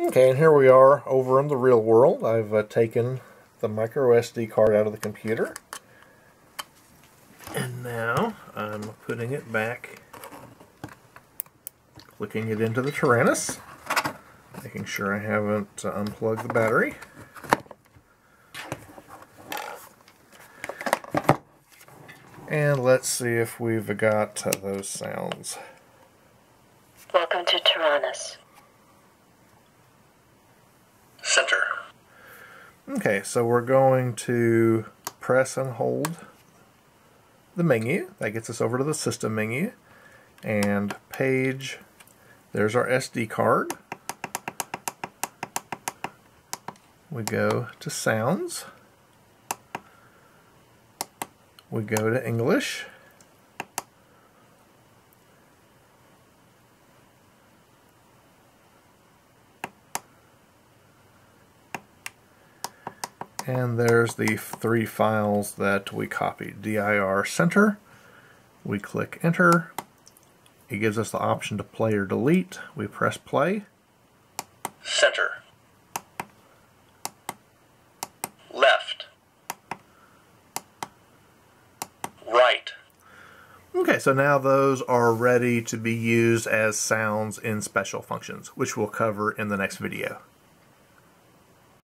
Okay, and here we are over in the real world. I've uh, taken the micro SD card out of the computer. And now I'm putting it back, clicking it into the Taranis, making sure I haven't uh, unplugged the battery. And let's see if we've got uh, those sounds. Welcome to Taranis. Center. Okay, so we're going to press and hold the menu. That gets us over to the system menu. And page, there's our SD card. We go to sounds. We go to English. And there's the three files that we copied. dir center. We click enter. It gives us the option to play or delete. We press play. Center. Left. Right. Okay, so now those are ready to be used as sounds in special functions, which we'll cover in the next video.